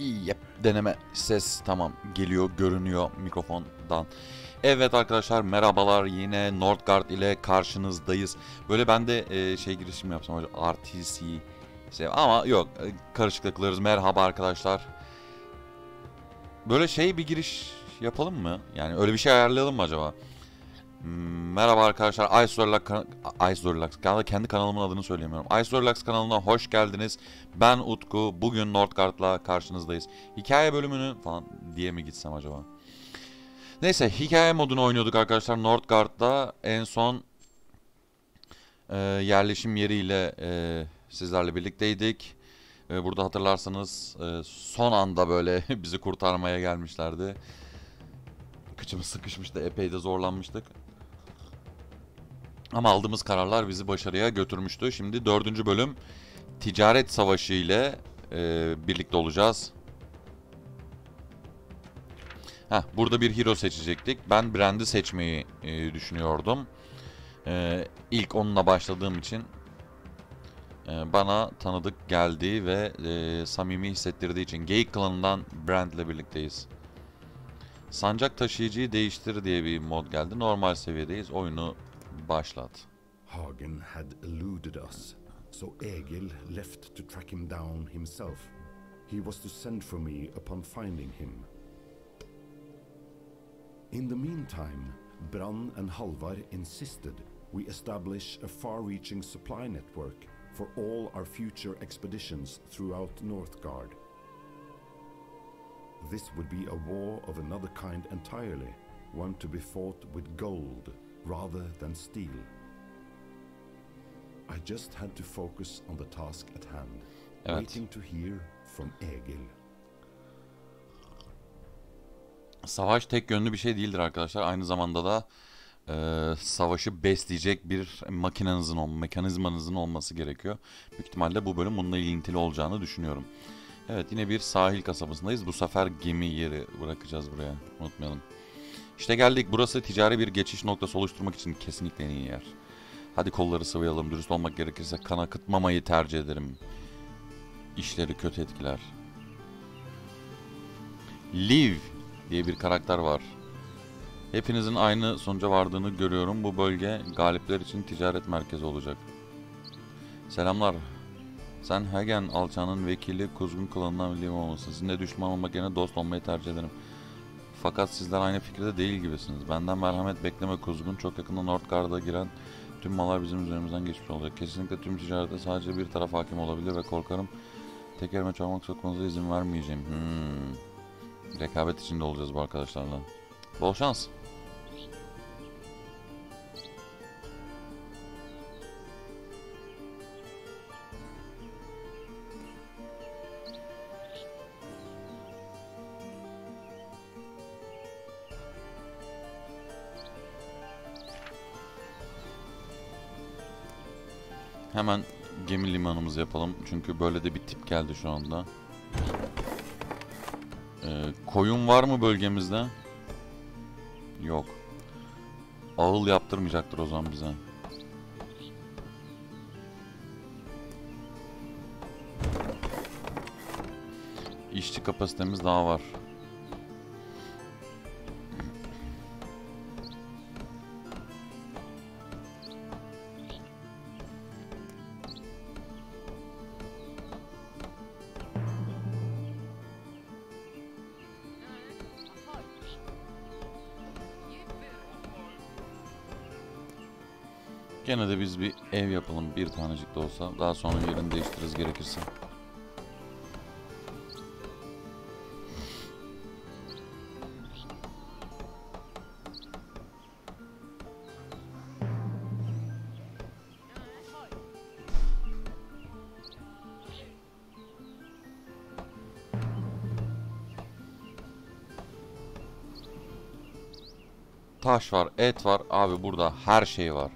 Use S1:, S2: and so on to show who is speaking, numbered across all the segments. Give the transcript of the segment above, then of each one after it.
S1: Yap. Deneme ses tamam geliyor görünüyor mikrofondan. Evet arkadaşlar merhabalar yine Nordgard ile karşınızdayız. Böyle ben de e, şey girişim yapsam hocam RTC şey, ama yok e, karışıklıklarız. Merhaba arkadaşlar. Böyle şey bir giriş yapalım mı? Yani öyle bir şey ayarlayalım mı acaba? Merhaba arkadaşlar. Ice Relax, Ice Relax. Kendi, kanalımın adını söyleyemiyorum. Ice Relax kanalına hoş geldiniz. Ben Utku. Bugün Nordgard'la karşınızdayız. Hikaye bölümünü falan diye mi gitsem acaba? Neyse hikaye modunu oynuyorduk arkadaşlar Nordgard'da. En son e, yerleşim yeriyle e, sizlerle birlikteydik. E, burada hatırlarsanız e, son anda böyle bizi kurtarmaya gelmişlerdi. Kıçımız sıkışmıştı. Epey de zorlanmıştık. Ama aldığımız kararlar bizi başarıya götürmüştü. Şimdi dördüncü bölüm ticaret savaşı ile e, birlikte olacağız. Heh, burada bir hero seçecektik. Ben Brand'i seçmeyi e, düşünüyordum. E, ilk onunla başladığım için e, bana tanıdık geldi ve e, samimi hissettirdiği için Geyik klanından Brand'le birlikteyiz. Sancak taşıyıcıyı değiştir diye bir mod geldi. Normal seviyedeyiz. Oyunu başlat.
S2: Hagen had eluded us, so Egil left to track him down himself. He was to send for me upon finding him. In the meantime, Bran and Halvar insisted we establish a far reaching supply network for all our future expeditions throughout Northgard. This would be a war of another kind entirely, one to be fought with gold rather than steel. I just had to focus on the task at hand,
S1: Evet.
S2: waiting to hear from Egil.
S1: Savaş tek yönlü bir şey değildir arkadaşlar. Aynı zamanda da e, savaşı besleyecek bir makinenizin, mekanizmanızın olması gerekiyor. Büyük ihtimalle bu bölüm bununla ilintili olacağını düşünüyorum. Evet yine bir sahil kasabasındayız. Bu sefer gemi yeri bırakacağız buraya. Unutmayalım. İşte geldik. Burası ticari bir geçiş noktası oluşturmak için kesinlikle en iyi yer. Hadi kolları sıvayalım. Dürüst olmak gerekirse kan akıtmamayı tercih ederim. İşleri kötü etkiler. Liv diye bir karakter var. Hepinizin aynı sonuca vardığını görüyorum. Bu bölge galipler için ticaret merkezi olacak. Selamlar. Sen Hagen alçağının vekili Kuzgun klanından Liv olmasın. Sizinle düşman olmak yerine dost olmayı tercih ederim. Fakat sizler aynı fikirde değil gibisiniz. Benden merhamet bekleme Kuzgun. Çok yakında Nordgard'a giren tüm mallar bizim üzerimizden geçmiş olacak. Kesinlikle tüm ticarete sadece bir taraf hakim olabilir ve korkarım tekerime çarmak sokmanıza izin vermeyeceğim. Hmm. Rekabet içinde olacağız bu arkadaşlarla. Bol şans. Hemen gemi limanımızı yapalım. Çünkü böyle de bir tip geldi şu anda. Ee, koyun var mı bölgemizde? Yok. Ağıl yaptırmayacaktır o zaman bize. İşçi kapasitemiz daha var. Gene de biz bir ev yapalım bir tanecik de olsa. Daha sonra yerini değiştiririz gerekirse. Taş var, et var. Abi burada her şey var.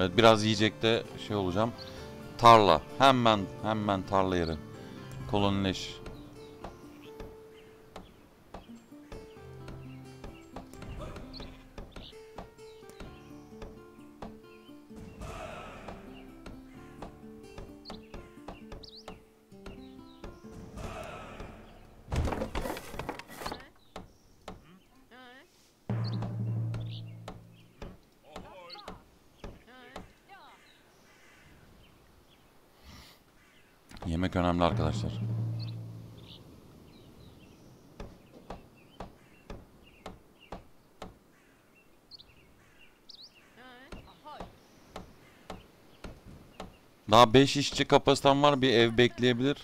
S1: Evet biraz yiyecekte şey olacağım. Tarla. Hemen hemen tarla yeri. Kolonileş. Daha 5 işçi kapasitem var. Bir ev bekleyebilir.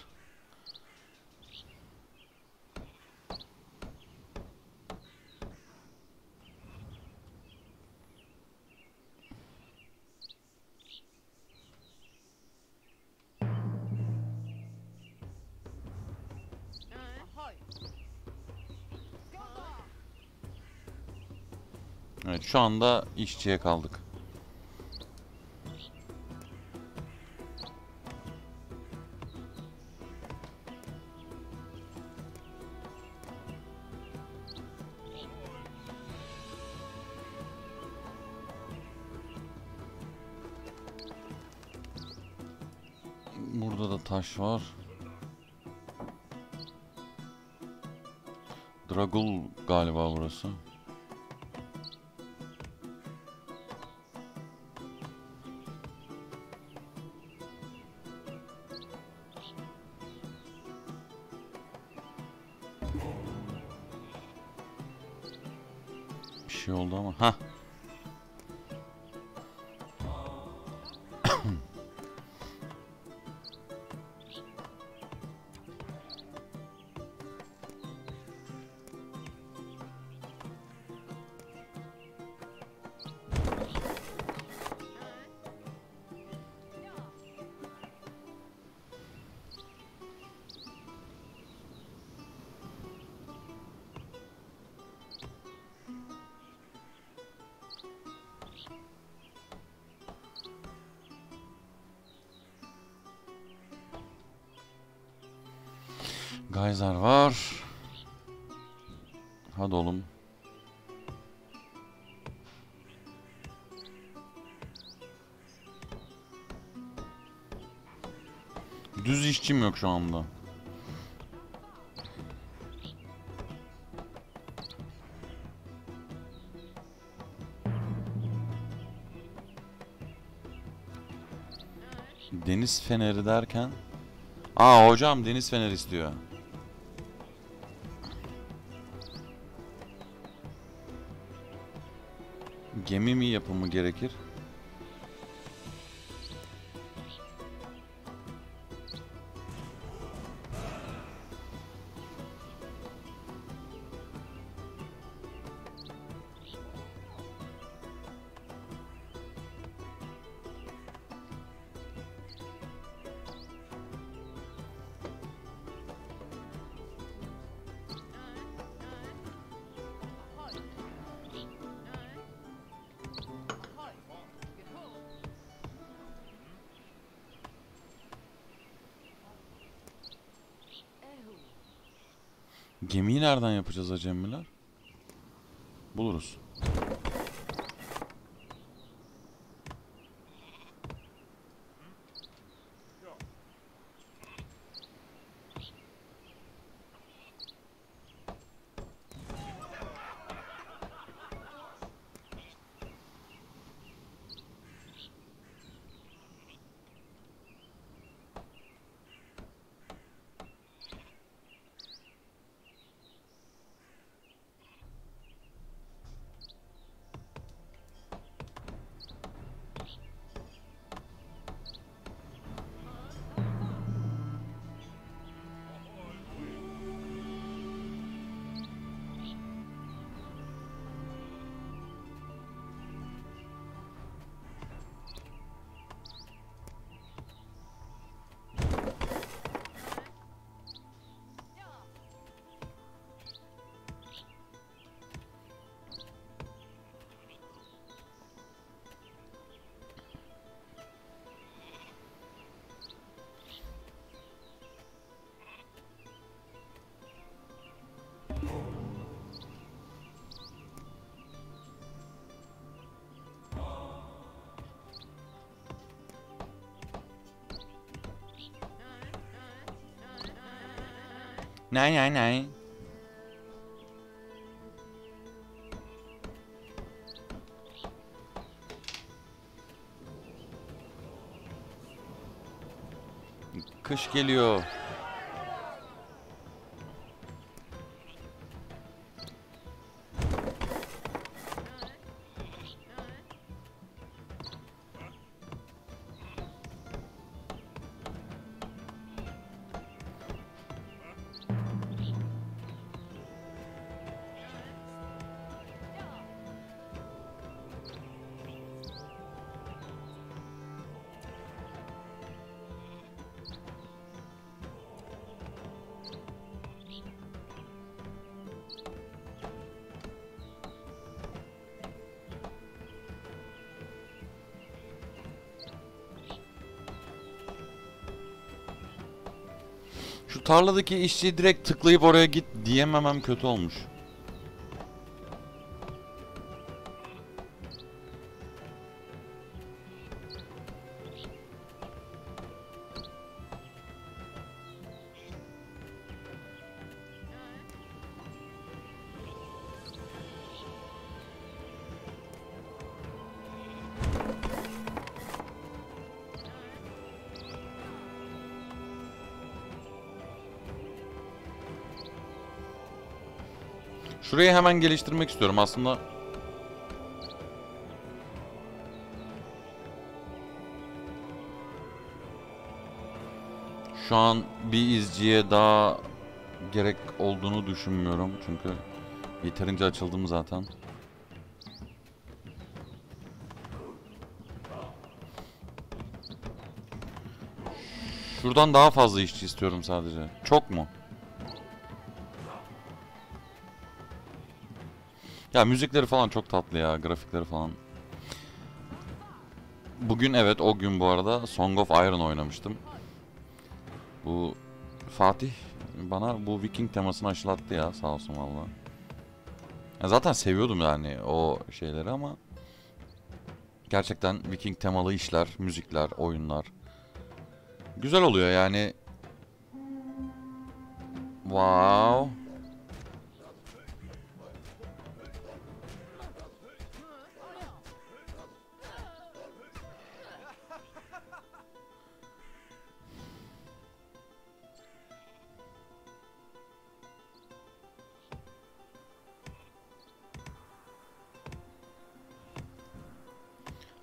S1: Evet şu anda işçiye kaldık. Var. Dragul galiba burası. Geyser var. Hadi oğlum. Düz işçim yok şu anda. Deniz feneri derken Aa hocam deniz feneri istiyor. Yapımı gerekir? Yapacağız acemiler? Nay nay nay. Kış geliyor. Tarladaki işçiyi direkt tıklayıp oraya git diyememem kötü olmuş. Hemen geliştirmek istiyorum aslında. Şu an bir izciye daha gerek olduğunu düşünmüyorum çünkü yeterince açıldım zaten. Şuradan daha fazla işçi istiyorum sadece. Çok mu? Ya müzikleri falan çok tatlı ya, grafikleri falan. Bugün evet o gün bu arada Song of Iron oynamıştım. Bu Fatih bana bu Viking temasını aşılattı ya sağ olsun valla. Ya zaten seviyordum yani o şeyleri ama gerçekten Viking temalı işler, müzikler, oyunlar güzel oluyor yani. Wow.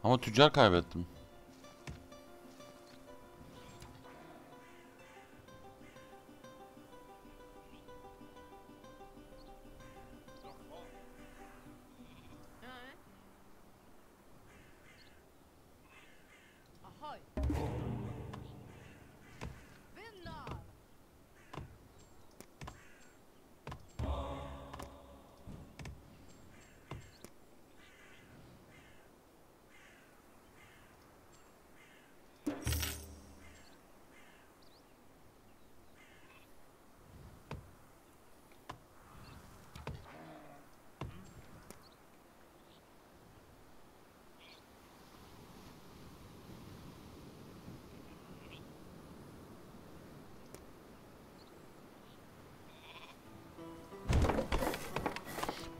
S1: Ama tüccar kaybettim.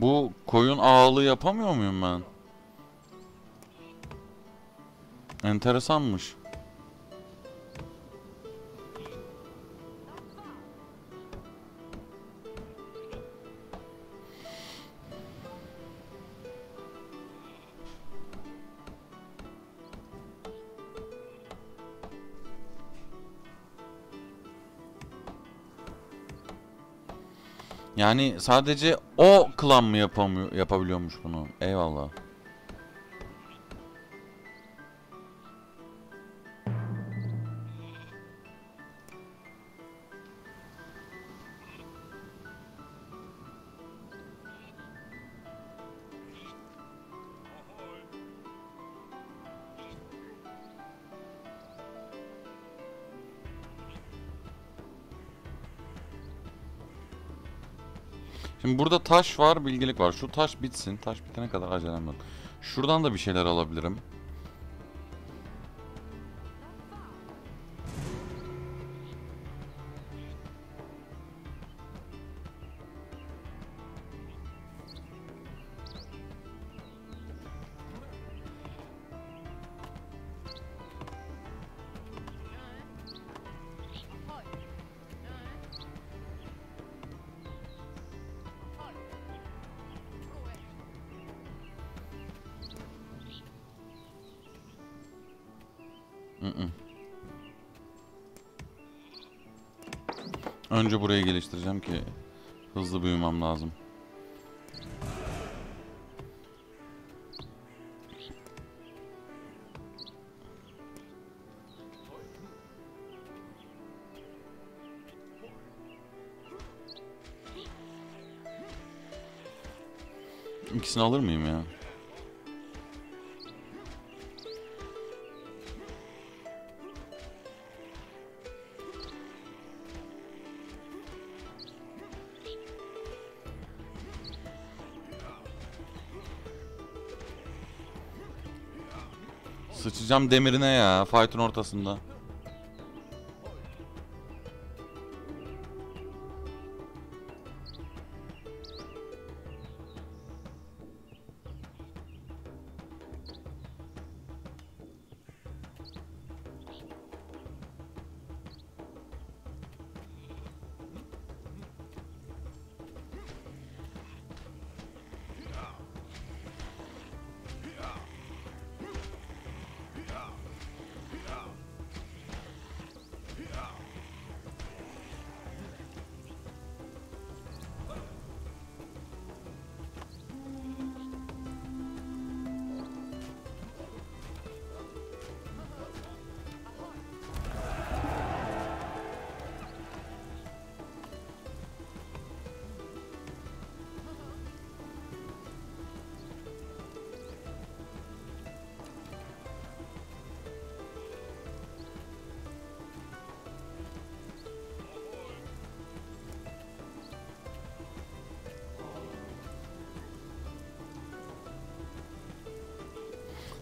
S1: Bu koyun ağalı yapamıyor muyum ben? Enteresanmış. Yani sadece o klan mı yapamıyor, yapabiliyormuş bunu? Eyvallah. Şimdi burada taş var, bilgelik var. Şu taş bitsin. Taş bitene kadar acelem yok. Şuradan da bir şeyler alabilirim. Önce burayı geliştireceğim ki hızlı büyümem lazım. İkisini alır mıyım ya? Sıçacağım demirine ya. Fight'ın ortasında.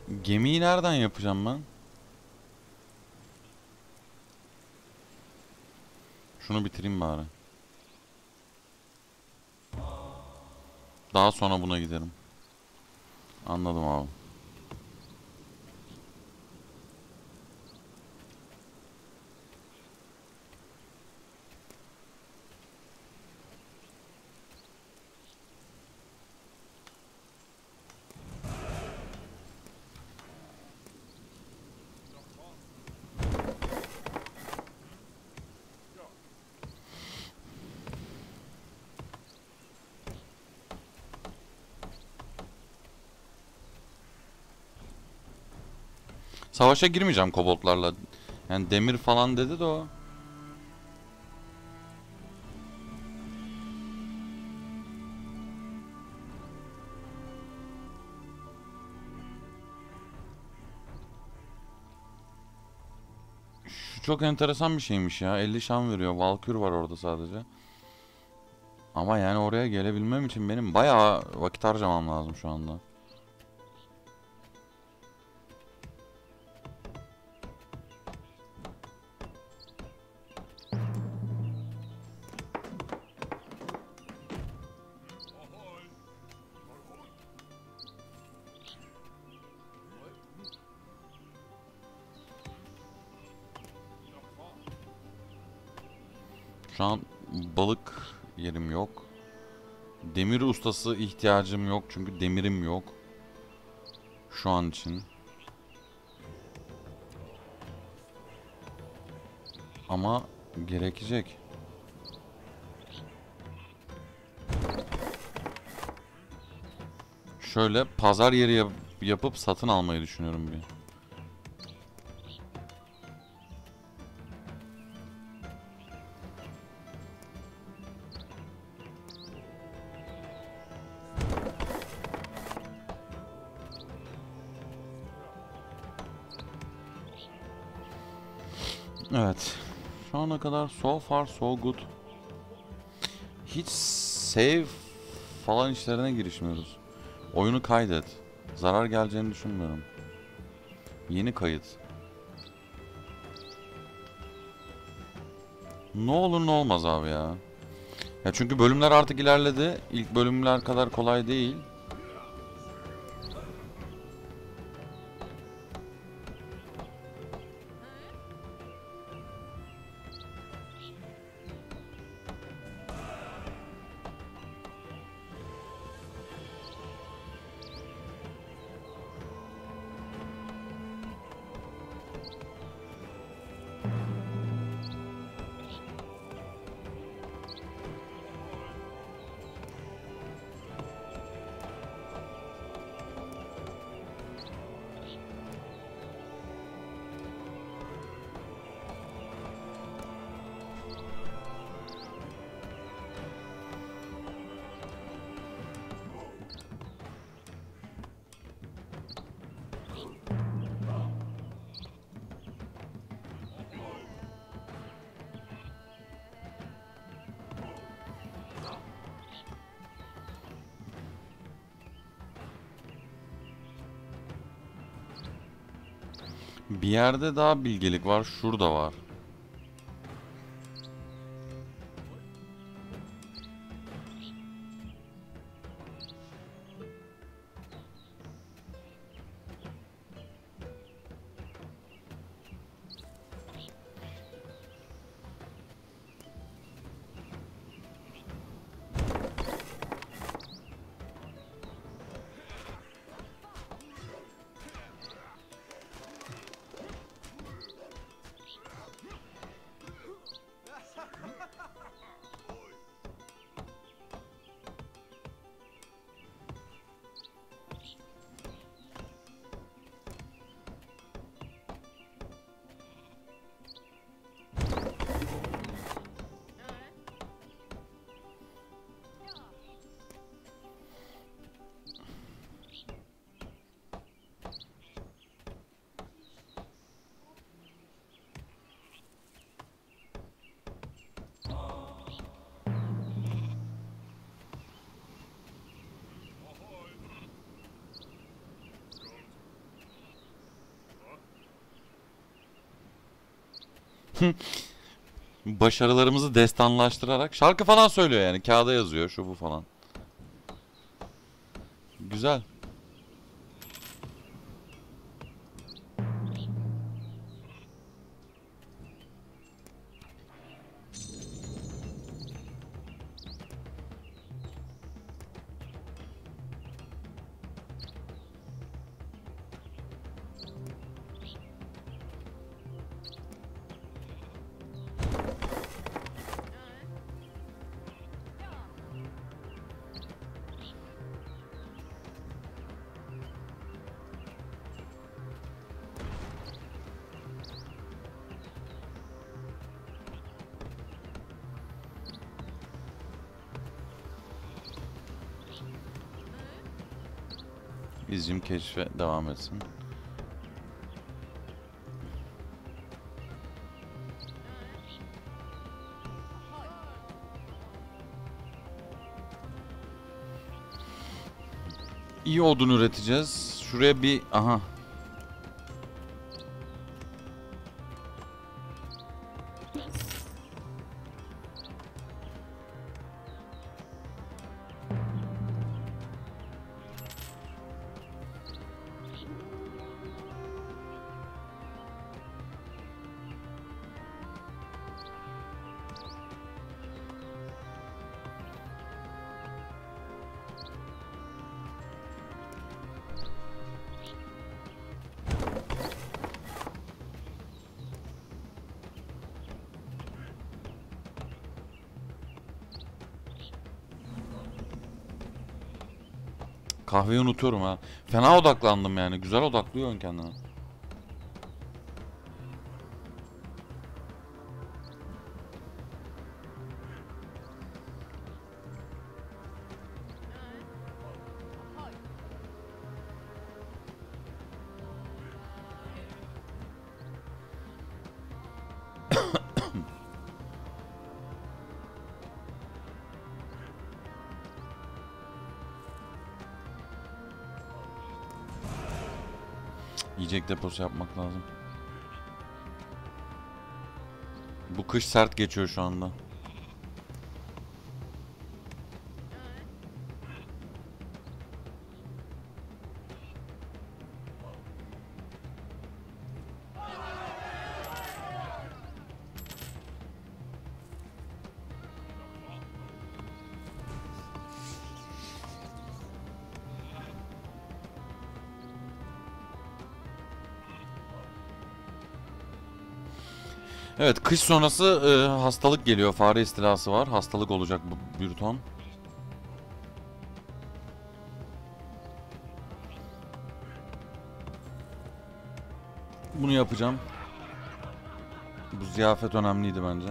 S1: Gemiyi nereden yapacağım ben? Şunu bitireyim bari. Daha sonra buna giderim. Anladım abi. Savaşa girmeyeceğim koboldlarla. Yani demir falan dedi de o. Şu çok enteresan bir şeymiş ya. 50 şan veriyor. Valkür var orada sadece. Ama yani oraya gelebilmem için benim bayağı vakit harcamam lazım şu anda. Demir ustası ihtiyacım yok çünkü demirim yok. Şu an için. Ama gerekecek. Şöyle pazar yeri yap- yapıp satın almayı düşünüyorum bir. Kadar so far so good. Hiç save falan işlerine girişmiyoruz. Oyunu kaydet. Zarar geleceğini düşünmüyorum. Yeni kayıt. Ne olur ne olmaz abi ya. Ya çünkü bölümler artık ilerledi. İlk bölümler kadar kolay değil. Yerde daha bilgelik var. Şurada var. Ha ha ha! Başarılarımızı destanlaştırarak şarkı falan söylüyor yani. Kağıda yazıyor şu bu falan. Güzel. Keşfe devam etsin. İyi odun üreteceğiz. Şuraya bir aha. Kahveyi unutuyorum ha. Fena odaklandım yani. Güzel odaklıyorsun kendini. Yiyecek deposu yapmak lazım. Bu kış sert geçiyor şu anda. Kış sonrası e, hastalık geliyor. Fare istilası var. Hastalık olacak bu bir ton. Bunu yapacağım. Bu ziyafet önemliydi bence.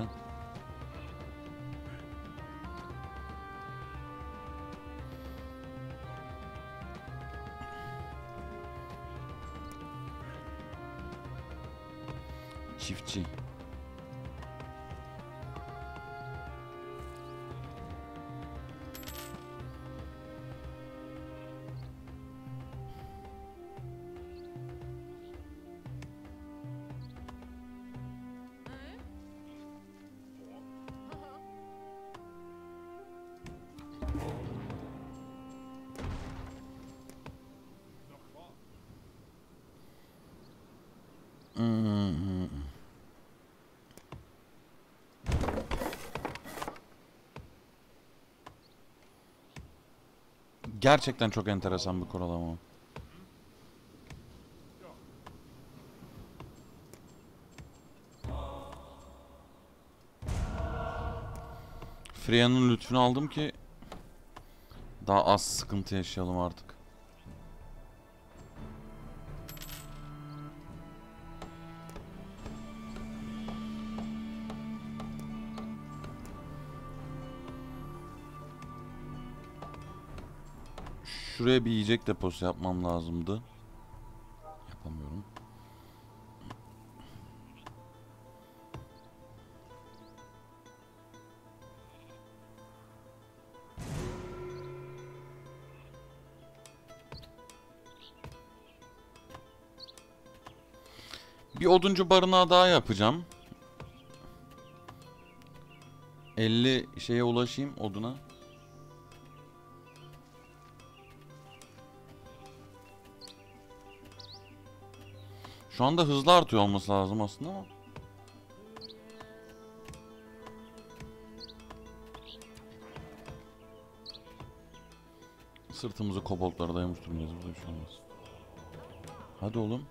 S1: Gerçekten çok enteresan bir kural ama. Freya'nın lütfunu aldım ki daha az sıkıntı yaşayalım artık. Şuraya bir yiyecek deposu yapmam lazımdı. Yapamıyorum. Bir oduncu barınağı daha yapacağım. 50 şeye ulaşayım oduna. Şu anda hızlı artıyor olması lazım aslında ama. Sırtımızı koboltlara dayamış durumdayız. Burada bir şey olmaz. Hadi oğlum.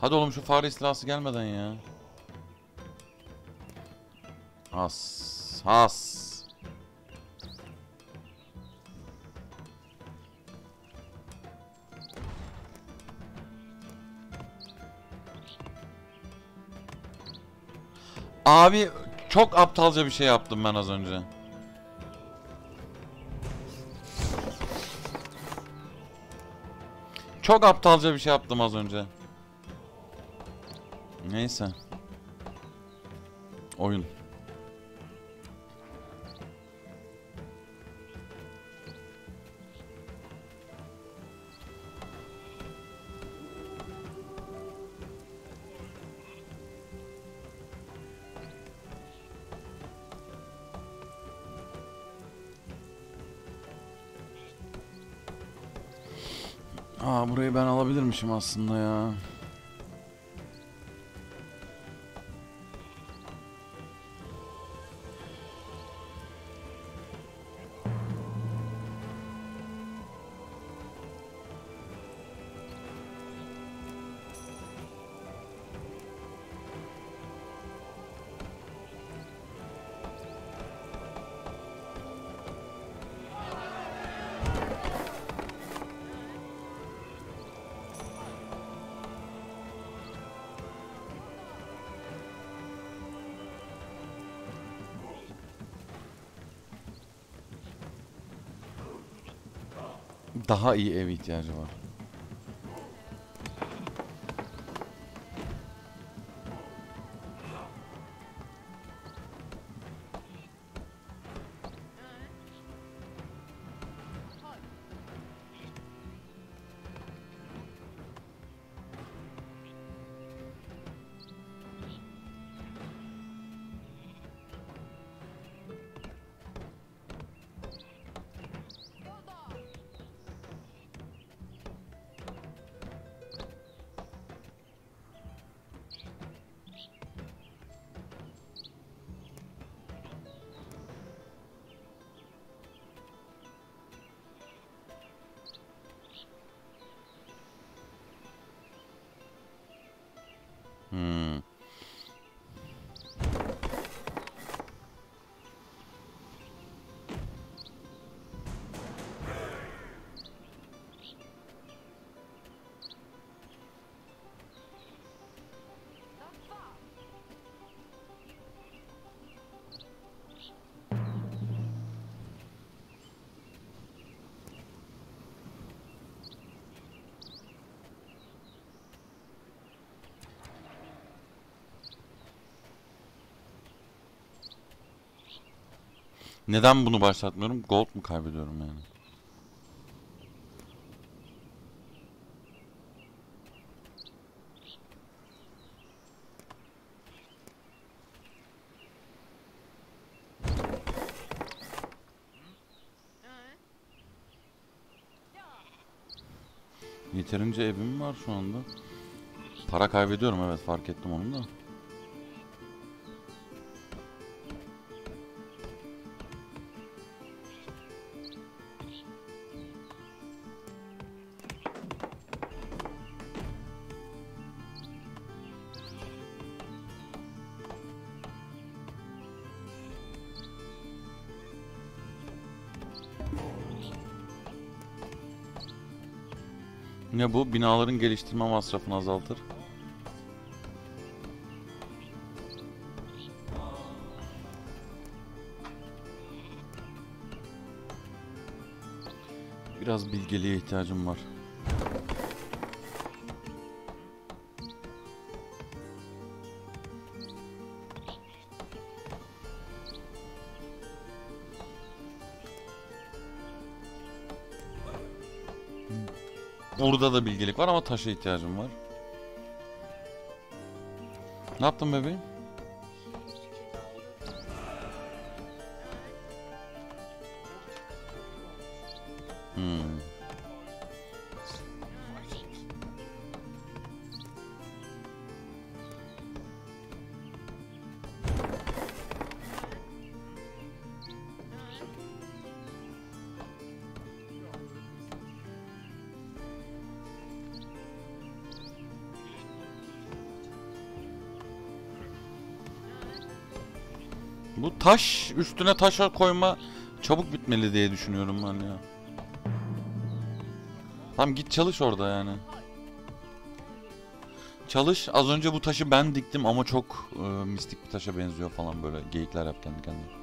S1: Hadi oğlum şu fare istilası gelmeden ya. Has. Has. Abi çok aptalca bir şey yaptım ben az önce. Çok aptalca bir şey yaptım az önce. Neyse. Oyun. Aslında ya. Daha iyi ev ihtiyacı var. Neden bunu başlatmıyorum? Gold mu kaybediyorum yani? Yeterince evim var şu anda. Para kaybediyorum evet fark ettim onu da. Ne bu? Binaların geliştirme masrafını azaltır. Biraz bilgeliğe ihtiyacım var. Burada da bilgelik var ama taşa ihtiyacım var. Ne yaptın bebeğim? Taş üstüne taş koyma çabuk bitmeli diye düşünüyorum ben ya. Tamam git çalış orada yani. Çalış. Az önce bu taşı ben diktim ama çok e, mistik bir taşa benziyor falan böyle geyikler yap kendi kendine.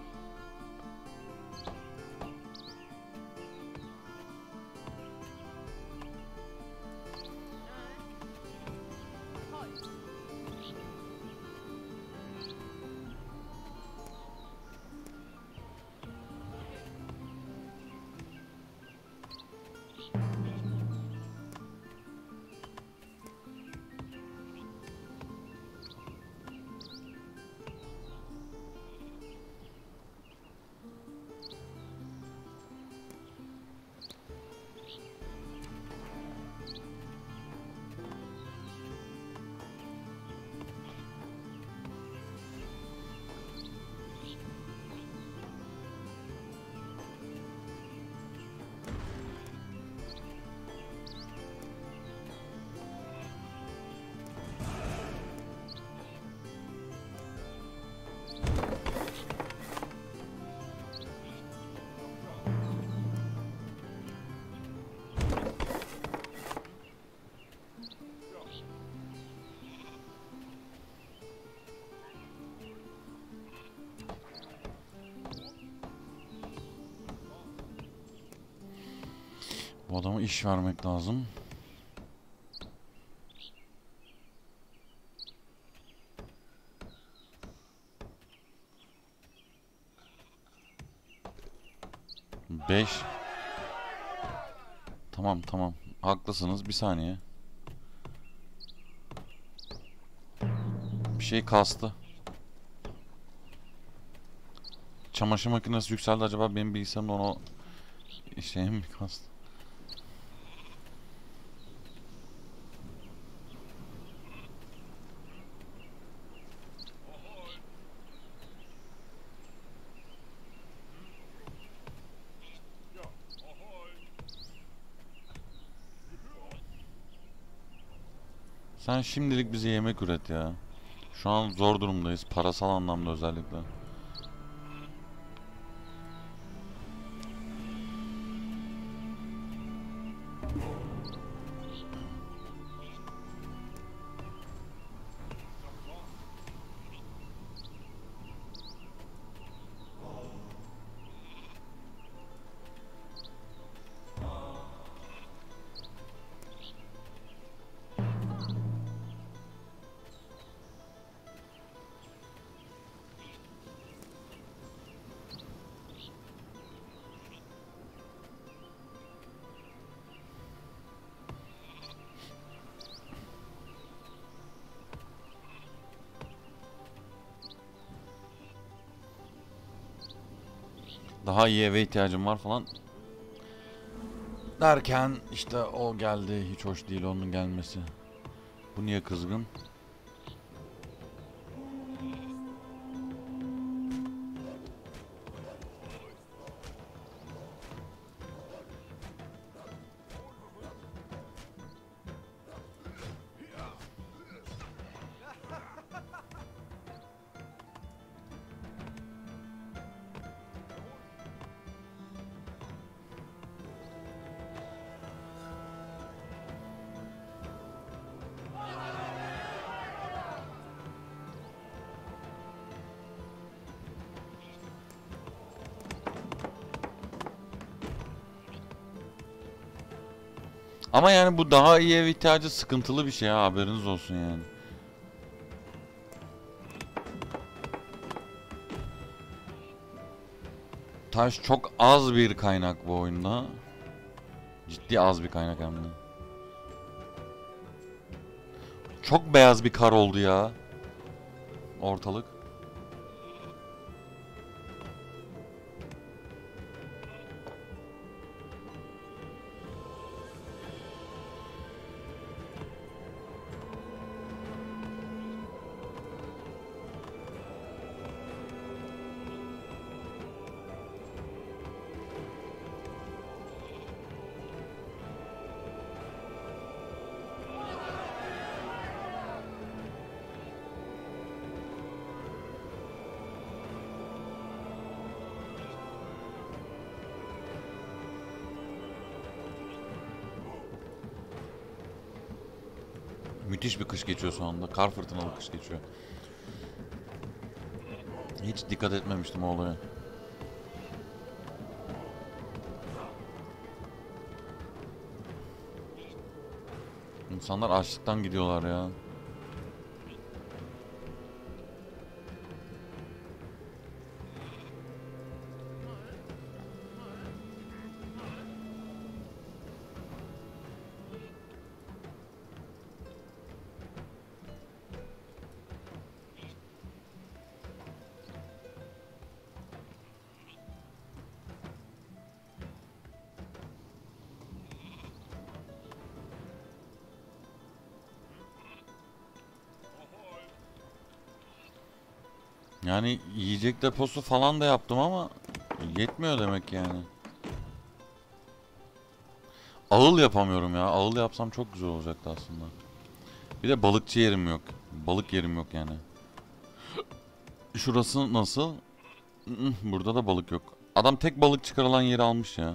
S1: Bu adama iş vermek lazım. Beş. Tamam tamam. Haklısınız. Bir saniye. Bir şey kastı. Çamaşır makinesi yükseldi acaba benim bilgisayarımda onu şey mi kastı? Sen şimdilik bize yemek üret ya. Şu an zor durumdayız. Parasal anlamda özellikle. Daha iyi eve ihtiyacım var falan. Derken işte o geldi. Hiç hoş değil onun gelmesi. Bu niye kızgın? Ama yani bu daha iyi ev ihtiyacı sıkıntılı bir şey ha haberiniz olsun yani. Taş çok az bir kaynak bu oyunda. Ciddi az bir kaynak hem de. Çok beyaz bir kar oldu ya. Ortalık. Geçiyor şu anda. Kar fırtınalı kış geçiyor. Hiç dikkat etmemiştim o olaya. İnsanlar açlıktan gidiyorlar ya. Yani yiyecek deposu falan da yaptım ama yetmiyor demek yani. Ağıl yapamıyorum ya. Ağıl yapsam çok güzel olacaktı aslında. Bir de balıkçı yerim yok. Balık yerim yok yani. Şurası nasıl? Burada da balık yok. Adam tek balık çıkarılan yeri almış ya.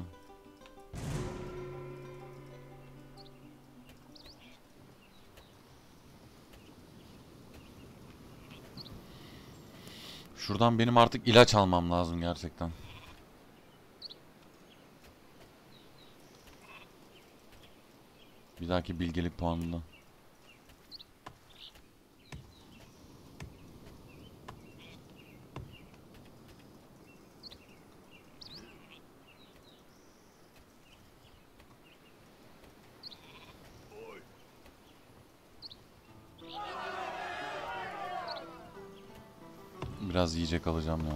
S1: Şuradan benim artık ilaç almam lazım gerçekten. Bir dahaki bilgelik puanında. Biraz yiyecek alacağım ya.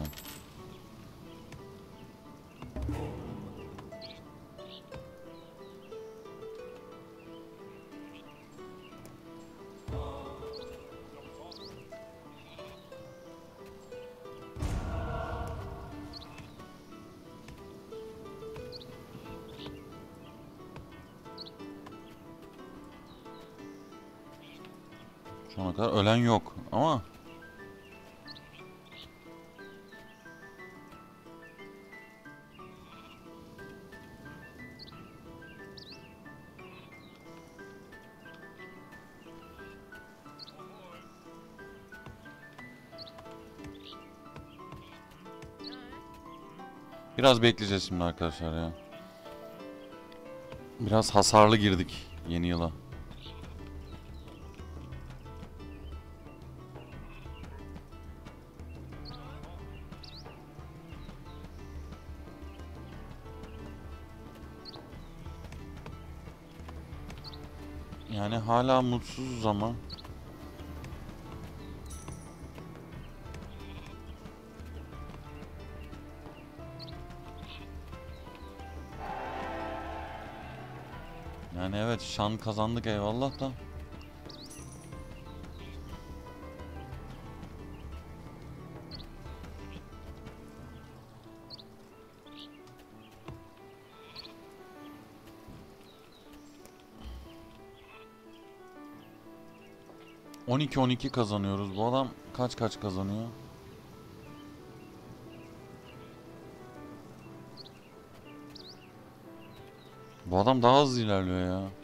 S1: Biraz bekleyeceğiz şimdi arkadaşlar ya. Biraz hasarlı girdik yeni yıla. Yani hala mutsuzuz ama. Evet şan kazandık eyvallah da. On iki on iki kazanıyoruz. Bu adam kaç kaç kazanıyor? Bu adam daha hızlı ilerliyor ya.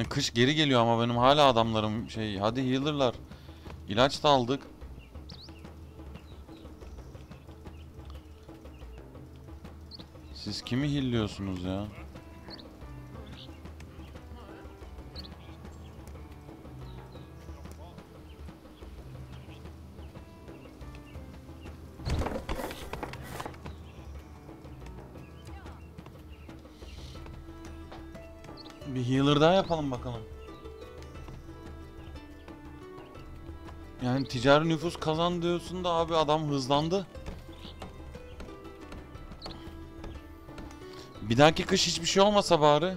S1: Yani kış geri geliyor ama benim hala adamlarım şey hadi healer'lar. İlaç da aldık. Siz kimi heal'liyorsunuz ya? Ticari nüfus kazan diyorsun da abi adam hızlandı. Bir dahaki kış hiçbir şey olmasa bari.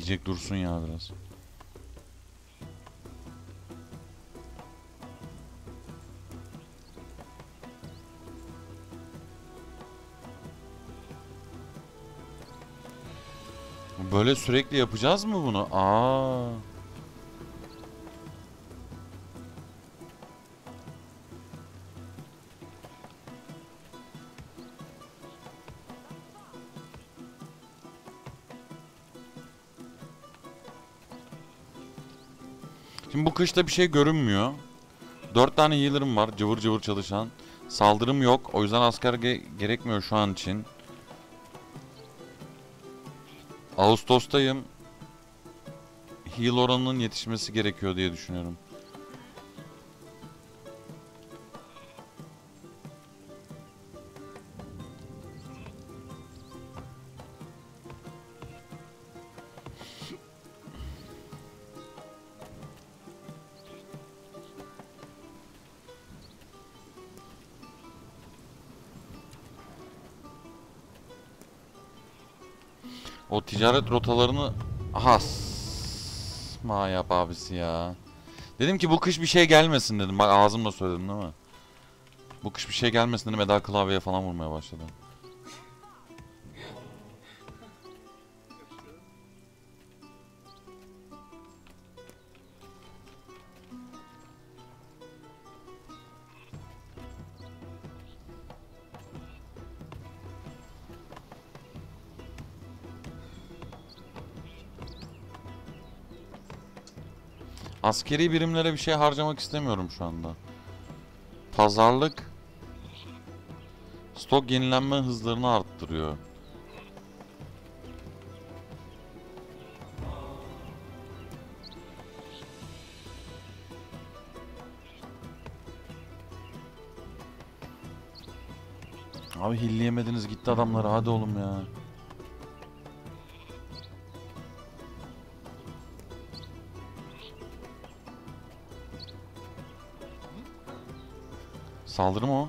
S1: Yiyecek dursun ya biraz. Böyle sürekli yapacağız mı bunu? Aa. Kışta bir şey görünmüyor. Dört tane healer'ım var cıvır cıvır çalışan. Saldırım yok. O yüzden asker ge- gerekmiyor şu an için. Ağustos'tayım. Heal oranının yetişmesi gerekiyor diye düşünüyorum. Ticaret rotalarını hasma yap abisi ya. Dedim ki bu kış bir şey gelmesin dedim. Bak ağzımla söyledim değil mi? Bu kış bir şey gelmesin dedim. Eda klavyeye falan vurmaya başladı. Askeri birimlere bir şey harcamak istemiyorum şu anda. Pazarlık stok yenilenme hızlarını arttırıyor. Abi hilleyemediniz gitti adamları hadi oğlum ya. Saldırı mı o?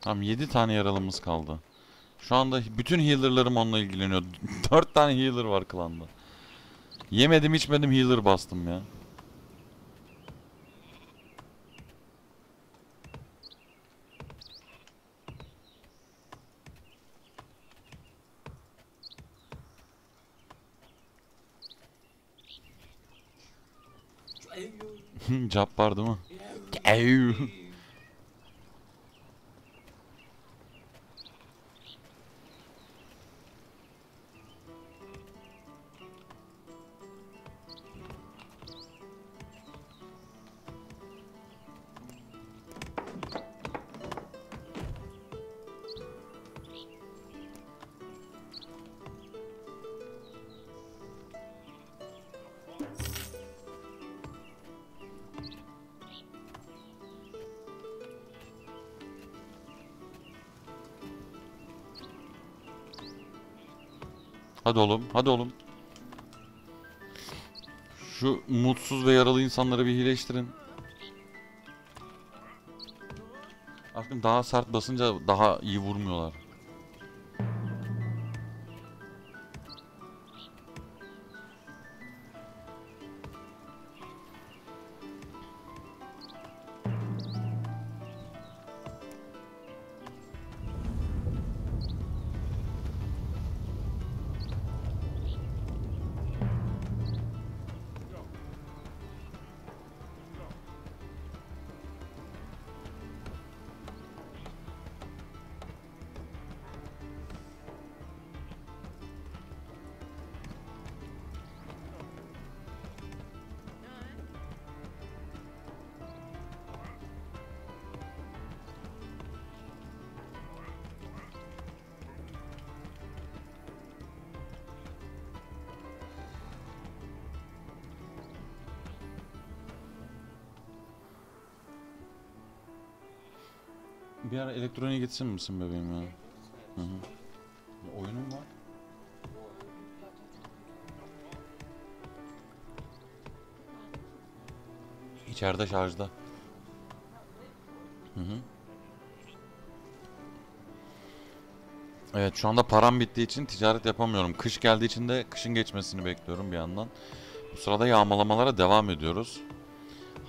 S1: Tamam 7 tane yaralımız kaldı. Şu anda bütün healer'larım onunla ilgileniyor. 4 tane healer var klanda. Yemedim içmedim healer bastım ya. Cabbar değil mi? Hadi oğlum, hadi oğlum. Şu mutsuz ve yaralı insanları bir iyileştirin. Aşkım daha sert basınca daha iyi vurmuyorlar. Bir ara elektroniğe gitsin misin bebeğim ya? Hı hı. Ya Oyunum var. İçeride şarjda. Hı hı. Evet şu anda param bittiği için ticaret yapamıyorum. Kış geldiği için de kışın geçmesini bekliyorum bir yandan. Bu sırada yağmalamalara devam ediyoruz.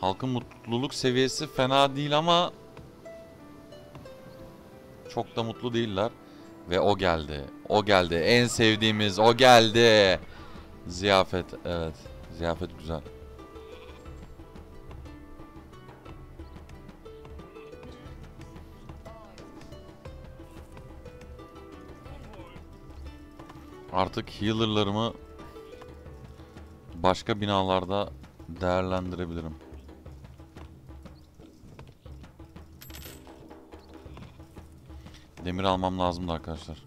S1: Halkın mutluluk seviyesi fena değil ama çok da mutlu değiller. Ve o geldi. O geldi. En sevdiğimiz o geldi. Ziyafet. Evet. Ziyafet güzel. Artık healer'larımı başka binalarda değerlendirebilirim. Demir almam lazımdı arkadaşlar.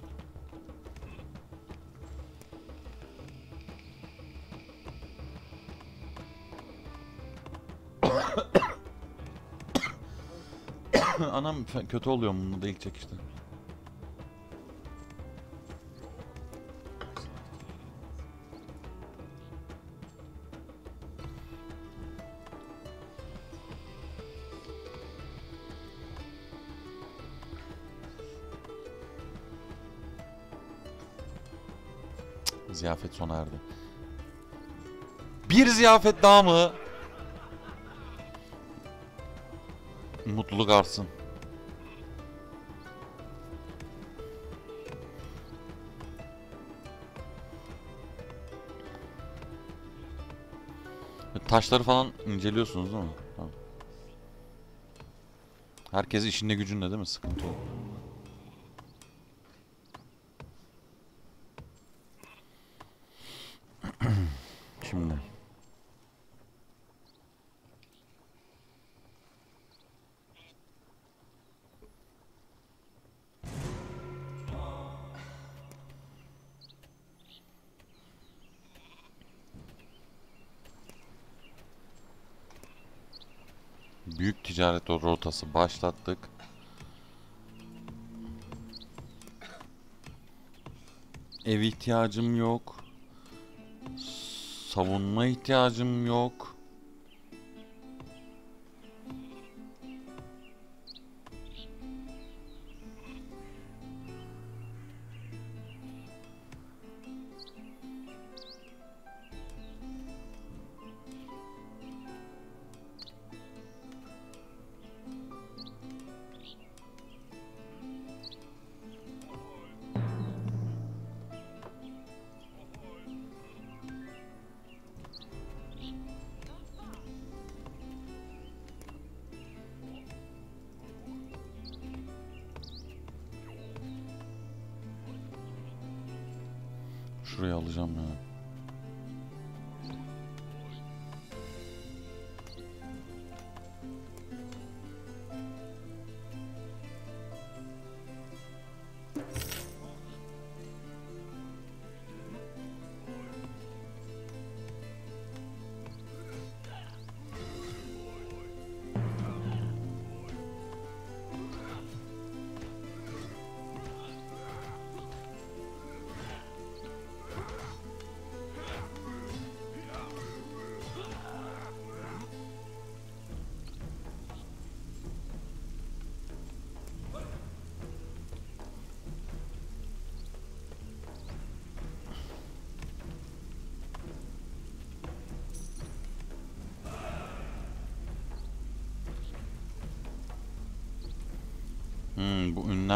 S1: Anam kötü oluyor bununla da ilk çekişte. Ziyafet sona erdi. Bir ziyafet daha mı? Mutluluk artsın. Taşları falan inceliyorsunuz değil mi? Tamam. Herkes işinde gücünde değil mi? Sıkıntı yok. Şimdi. Büyük ticaret rotası başlattık. Ev ihtiyacım yok. Savunma ihtiyacım yok.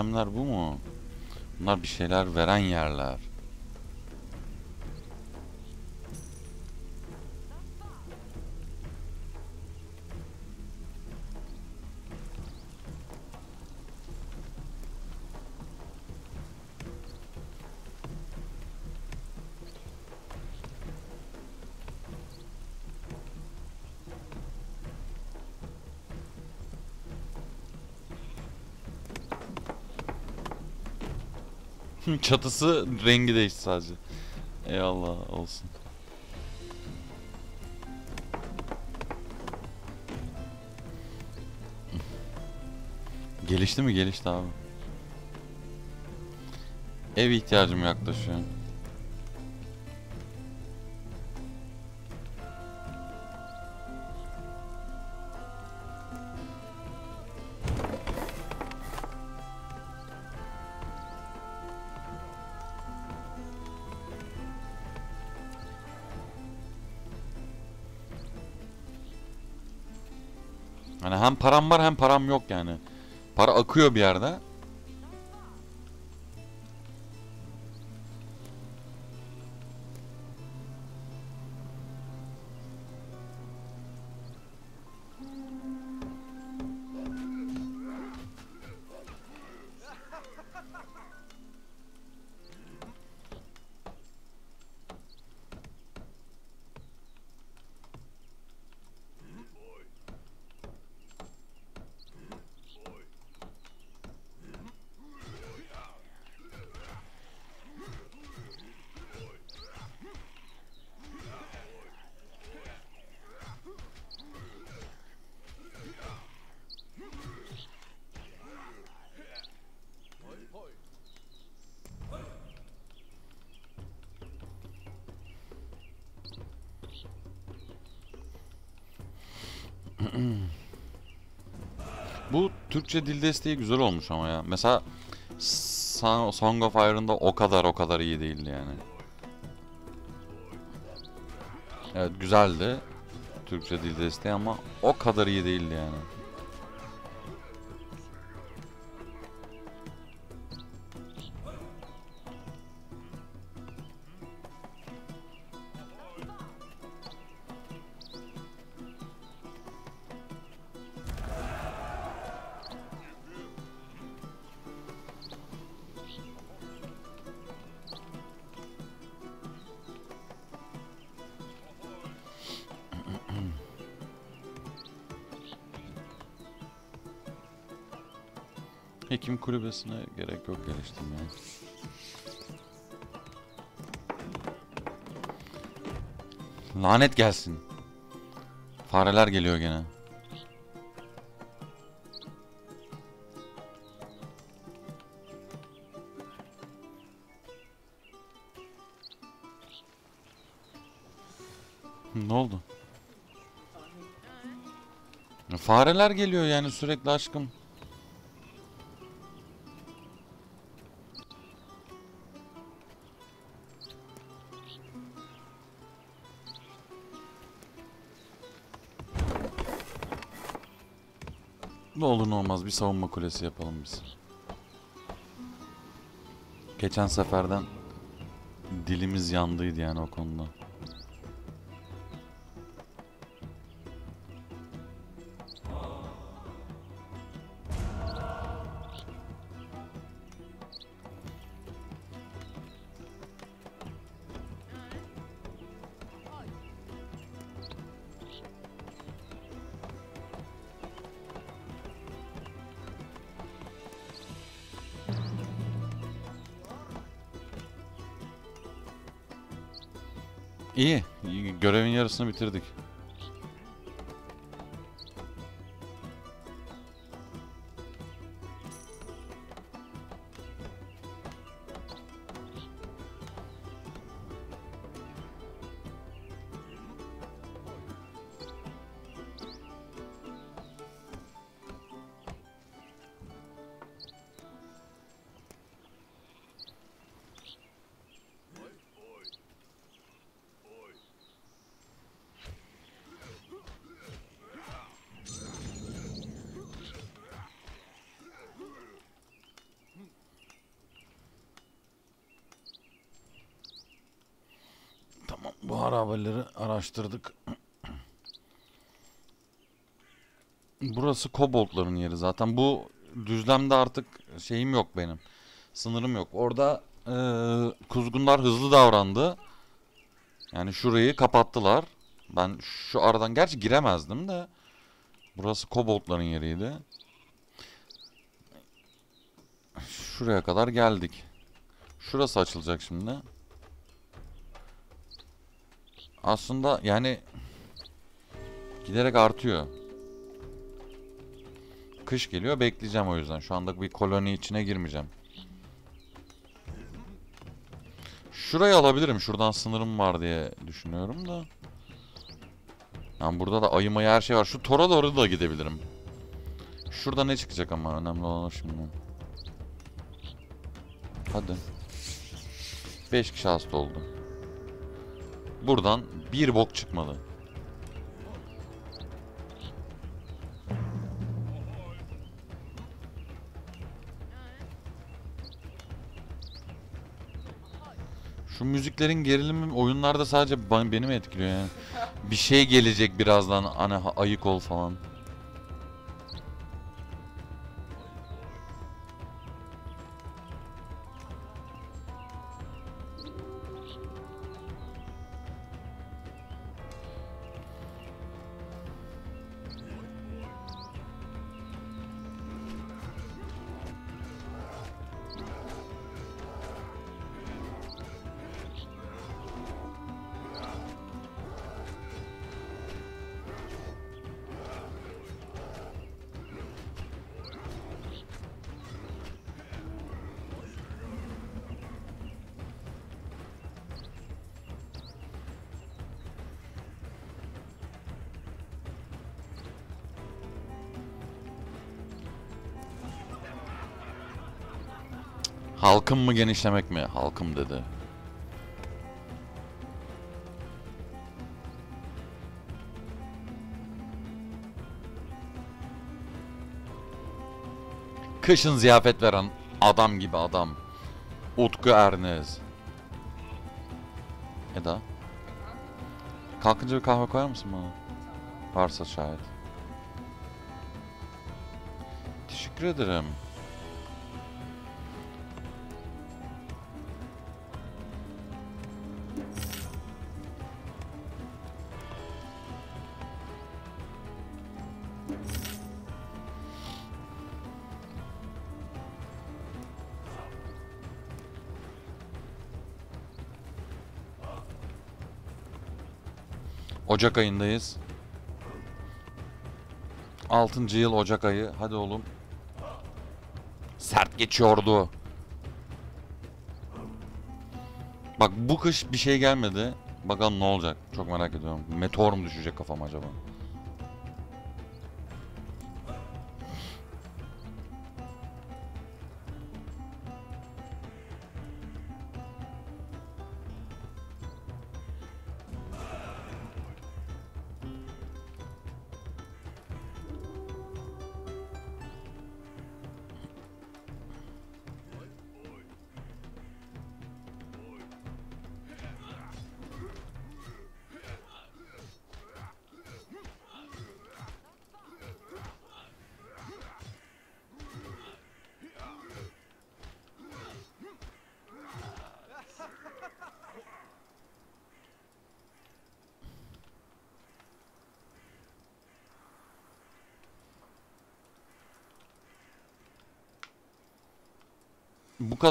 S1: Ünlemler bu mu? Bunlar bir şeyler veren yerler. Çatısı rengi değişti sadece. Eyvallah olsun. Gelişti mi? Gelişti abi. Ev ihtiyacım yaklaşıyor. Var hem param yok yani. Para akıyor bir yerde. Türkçe dil desteği güzel olmuş ama ya. Mesela Song of Iron'da o kadar o kadar iyi değildi yani. Evet güzeldi Türkçe dil desteği ama o kadar iyi değildi yani. Hekim kulübesine gerek yok geliştirmeye. Lanet gelsin. Fareler geliyor gene. Ne oldu? Fareler geliyor yani sürekli aşkım. Olmaz bir savunma kulesi yapalım biz. Geçen seferden dilimiz yandıydı yani o konuda. Yarısını bitirdik. Araştırdık. Burası koboldların yeri zaten. Bu düzlemde artık şeyim yok benim. Sınırım yok. Orada eee, kuzgunlar hızlı davrandı. Yani şurayı kapattılar. Ben şu aradan gerçi giremezdim de. Burası koboldların yeriydi. Şuraya kadar geldik. Şurası açılacak şimdi. Aslında yani giderek artıyor. Kış geliyor bekleyeceğim o yüzden. Şu anda bir koloni içine girmeyeceğim. Şurayı alabilirim. Şuradan sınırım var diye düşünüyorum da. Yani burada da ayı mayı her şey var. Şu tora doğru da gidebilirim. Şurada ne çıkacak ama önemli olan şimdi. Hadi. 5 kişi hasta oldu. Buradan bir bok çıkmalı. Şu müziklerin gerilimi oyunlarda sadece ba- beni mi etkiliyor yani? Bir şey gelecek birazdan hani ha- ayık ol falan. Genişlemek mi? Halkım dedi. Kışın ziyafet veren adam gibi adam. Utku Ernez. Eda. Kalkınca bir kahve koyar mısın bana? Varsa şayet. Teşekkür ederim. Ocak ayındayız. 6. yıl Ocak ayı. Hadi oğlum. Sert geçiyordu. Bak bu kış bir şey gelmedi. Bakalım ne olacak. Çok merak ediyorum. Meteor mu düşecek kafama acaba?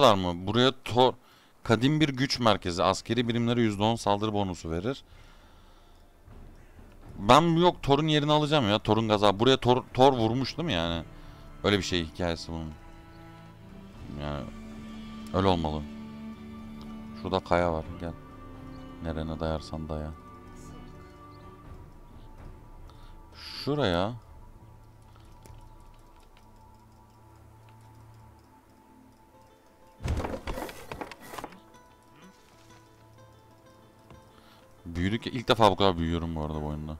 S1: Kadar mı? Buraya Tor kadim bir güç merkezi. Askeri birimlere %10 saldırı bonusu verir. Ben yok Thor'un yerini alacağım ya. Thor'un gaza. Buraya Thor, Thor vurmuş yani? Öyle bir şey hikayesi bunun. Yani öyle olmalı. Şurada kaya var. Gel. Nerene dayarsan daya. Şuraya. Büyüdük ya. İlk defa bu kadar büyüyorum bu arada bu oyunda.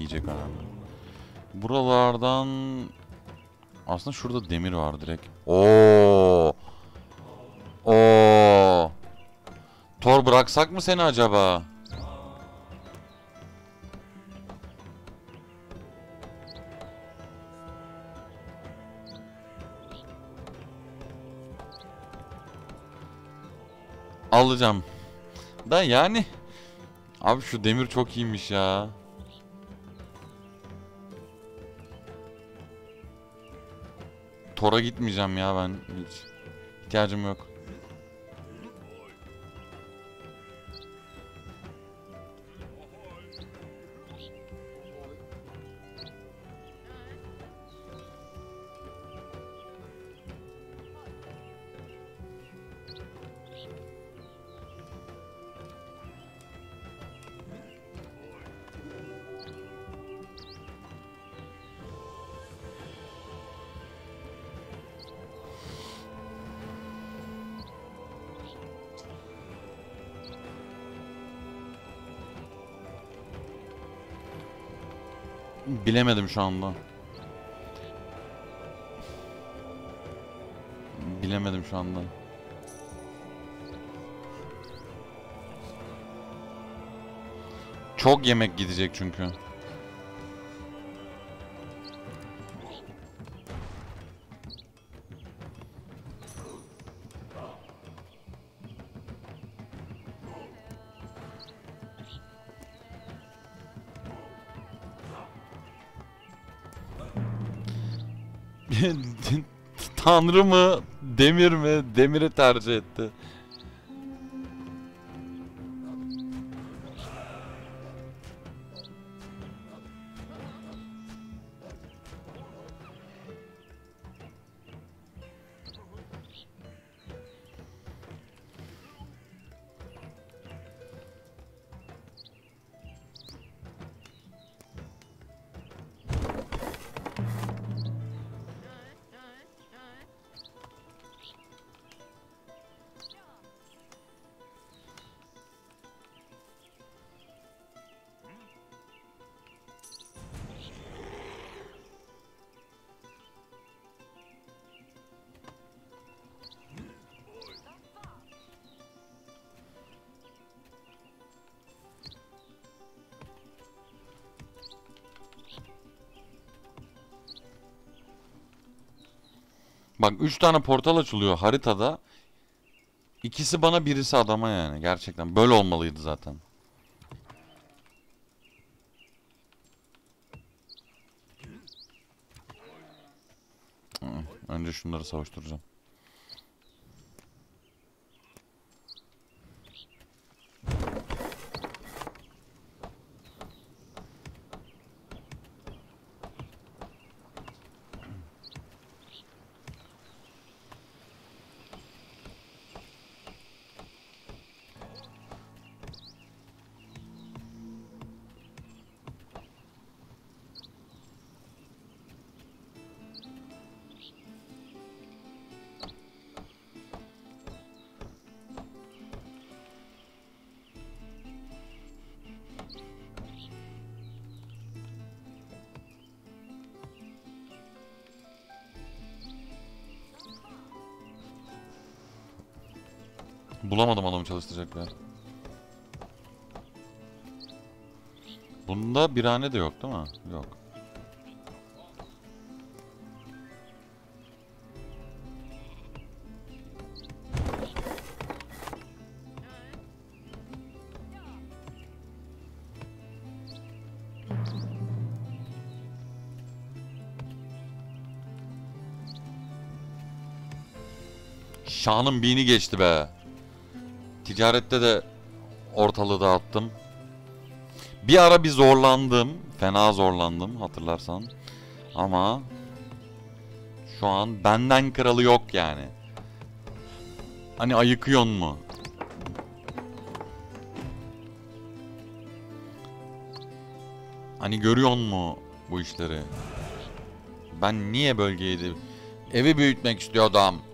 S1: Yiyecek önemli. Buralardan aslında şurada demir var direkt. Oo. Oo. Tor bıraksak mı seni acaba? Alacağım. Da yani abi şu demir çok iyiymiş ya. Tora gitmeyeceğim ya ben hiç. İhtiyacım yok. Bilemedim şu anda. Bilemedim şu anda. Çok yemek gidecek çünkü. Tanrı mı? Demir mi? Demiri tercih etti. Bak 3 tane portal açılıyor haritada. İkisi bana birisi adama yani gerçekten. Böyle olmalıydı zaten. Önce şunları savuşturacağım. Bulamadım adamı çalıştıracak bir yer. Bunda birhane de yok değil mi? Yok. Şanın bini geçti be. Ticarette de ortalığı dağıttım. Bir ara bir zorlandım. Fena zorlandım hatırlarsan. Ama şu an benden kralı yok yani. Hani ayıkıyorsun mu? Hani görüyor mu bu işleri? Ben niye bölgeydi? Evi büyütmek istiyordum.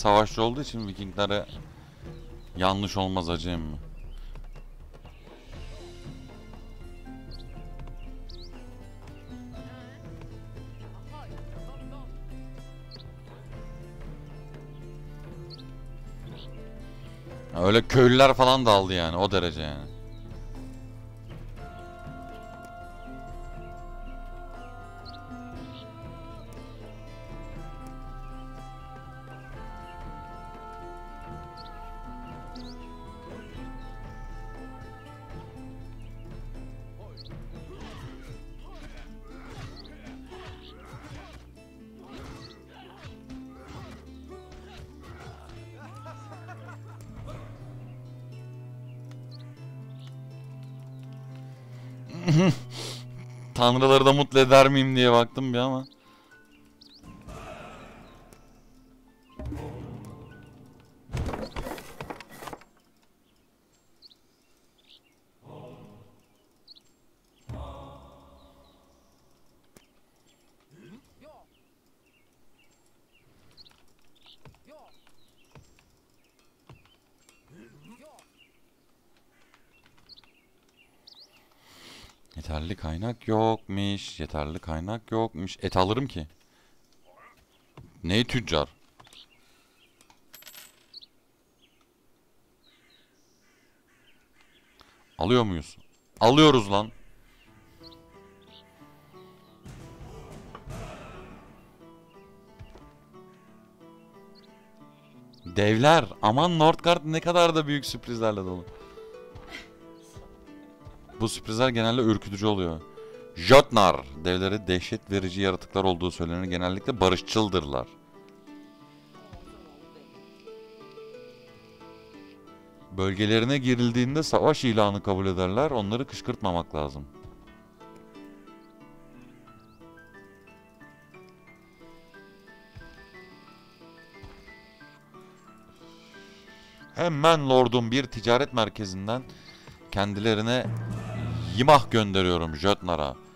S1: Savaşçı olduğu için Vikinglere yanlış olmaz acem mi? Öyle köylüler falan da aldı yani o derece yani. Tanrıları da mutlu eder miyim diye baktım bir ama. Yeterli kaynak yokmuş. Et alırım ki. Ney tüccar? Alıyor muyuz? Alıyoruz lan. Devler. Aman Nordgard ne kadar da büyük sürprizlerle dolu. Bu sürprizler genelde ürkütücü oluyor. Jotnar devleri dehşet verici yaratıklar olduğu söylenir. Genellikle barışçıldırlar. Bölgelerine girildiğinde savaş ilanı kabul ederler. Onları kışkırtmamak lazım. Hemen lordum bir ticaret merkezinden kendilerine yimah gönderiyorum Jötnar'a.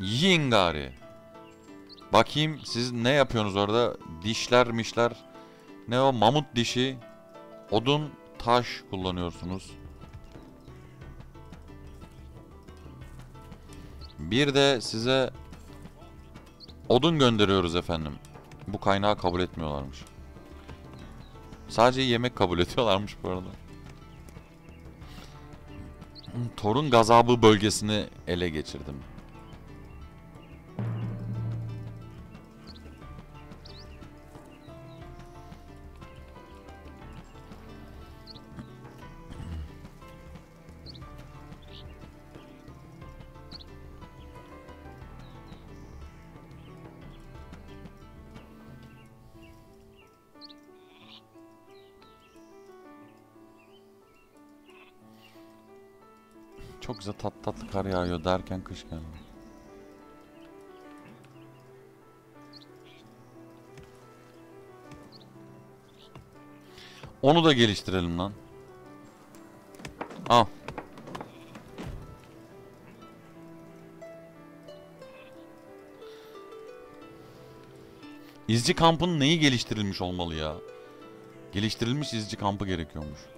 S1: Yiyin gari. Bakayım siz ne yapıyorsunuz orada? Dişler mişler. Ne o mamut dişi. Odun taş kullanıyorsunuz. Bir de size odun gönderiyoruz efendim. Bu kaynağı kabul etmiyorlarmış. Sadece yemek kabul ediyorlarmış bu arada. Torun gazabı bölgesini ele geçirdim. Güzel tat tatlı kar yağıyor derken kış geldi. Onu da geliştirelim lan. Al. İzci kampın neyi geliştirilmiş olmalı ya? Geliştirilmiş izci kampı gerekiyormuş.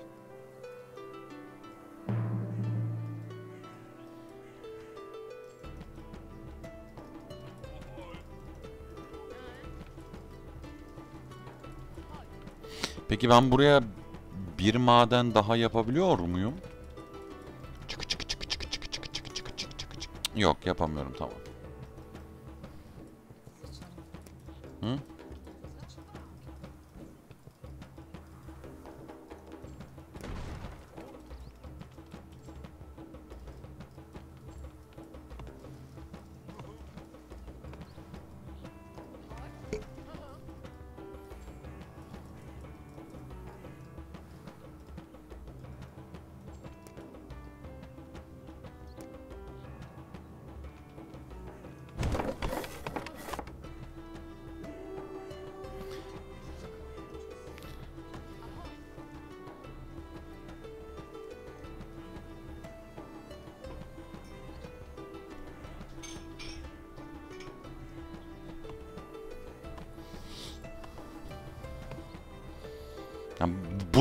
S1: Peki ben buraya bir maden daha yapabiliyor muyum? Çık çık çık çık çık çık çık çık çık çık çık. Yok yapamıyorum tamam. Hı?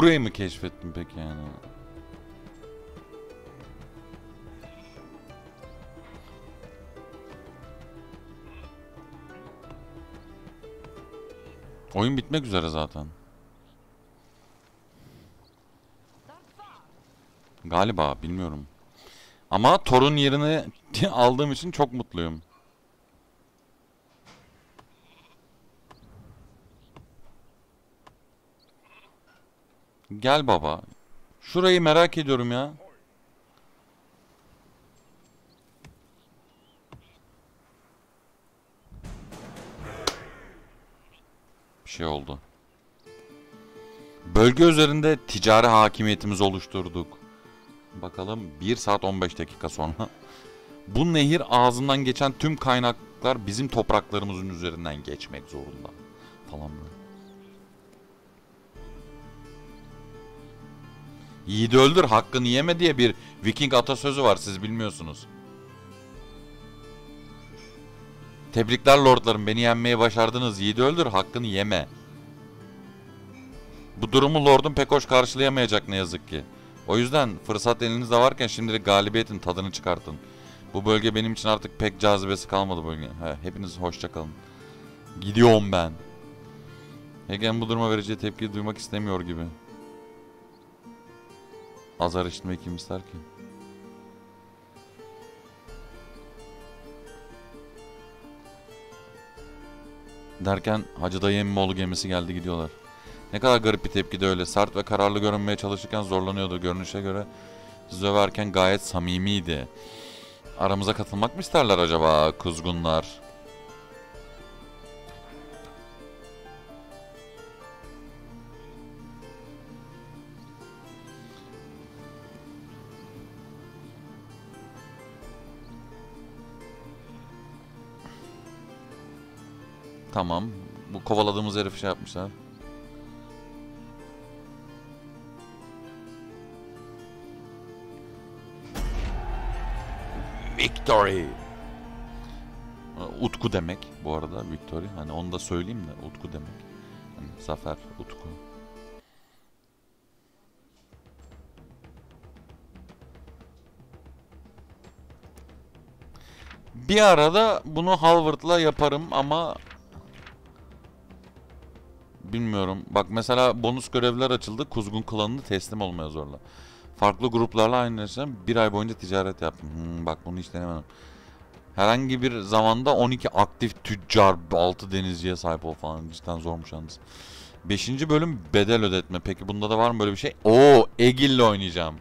S1: Burayı mı keşfettin peki yani? Oyun bitmek üzere zaten. Galiba bilmiyorum. Ama Thor'un yerini aldığım için çok mutluyum. Gel baba. Şurayı merak ediyorum ya. Bir şey oldu. Bölge üzerinde ticari hakimiyetimizi oluşturduk. Bakalım 1 saat 15 dakika sonra. Bu nehir ağzından geçen tüm kaynaklar bizim topraklarımızın üzerinden geçmek zorunda. Falan böyle. Yiğidi öldür hakkını yeme diye bir Viking atasözü var siz bilmiyorsunuz. Tebrikler lordlarım beni yenmeyi başardınız. Yiğidi öldür hakkını yeme. Bu durumu lordum pek hoş karşılayamayacak ne yazık ki. O yüzden fırsat elinizde varken şimdilik galibiyetin tadını çıkartın. Bu bölge benim için artık pek cazibesi kalmadı bölge. He, hepiniz hoşça kalın. Gidiyorum ben. Hegen bu duruma vereceği tepkiyi duymak istemiyor gibi. Azar işitmeyi kim ister ki? Derken Hacı dayı Emmoğlu gemisi geldi gidiyorlar. Ne kadar garip bir tepki de öyle. Sert ve kararlı görünmeye çalışırken zorlanıyordu. Görünüşe göre söverken gayet samimiydi. Aramıza katılmak mı isterler acaba kuzgunlar? Tamam. Bu kovaladığımız herifi şey yapmışlar. Victory. Utku demek bu arada Victory. Hani onu da söyleyeyim de Utku demek. Hani zafer, Utku. Bir arada bunu Halvard'la yaparım ama bilmiyorum. Bak mesela bonus görevler açıldı. Kuzgun klanını teslim olmaya zorla. Farklı gruplarla aynı bir ay boyunca ticaret yaptım. Hmm, bak bunu hiç denemedim. Herhangi bir zamanda 12 aktif tüccar 6 denizciye sahip ol falan. Cidden zormuş yalnız. 5. bölüm bedel ödetme. Peki bunda da var mı böyle bir şey? Oo Egil'le oynayacağım.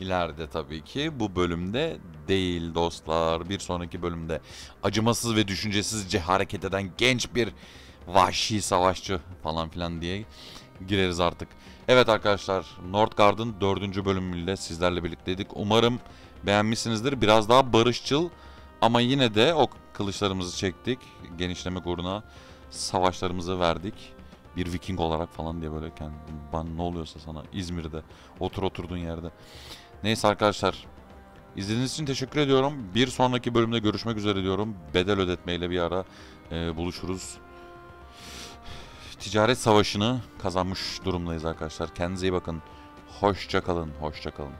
S1: İleride tabii ki. Bu bölümde değil dostlar. Bir sonraki bölümde acımasız ve düşüncesizce hareket eden genç bir vahşi savaşçı falan filan diye gireriz artık. Evet arkadaşlar Northgard'ın dördüncü bölümüyle sizlerle birlikteydik. Umarım beğenmişsinizdir. Biraz daha barışçıl ama yine de o kılıçlarımızı çektik. Genişlemek uğruna savaşlarımızı verdik. Bir Viking olarak falan diye böyle kendim ben ne oluyorsa sana İzmir'de otur oturduğun yerde. Neyse arkadaşlar izlediğiniz için teşekkür ediyorum. Bir sonraki bölümde görüşmek üzere diyorum. Bedel ödetmeyle bir ara e, buluşuruz ticaret savaşını kazanmış durumdayız arkadaşlar. Kendinize iyi bakın. Hoşça kalın, hoşça kalın.